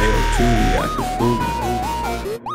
AO2 reactive food.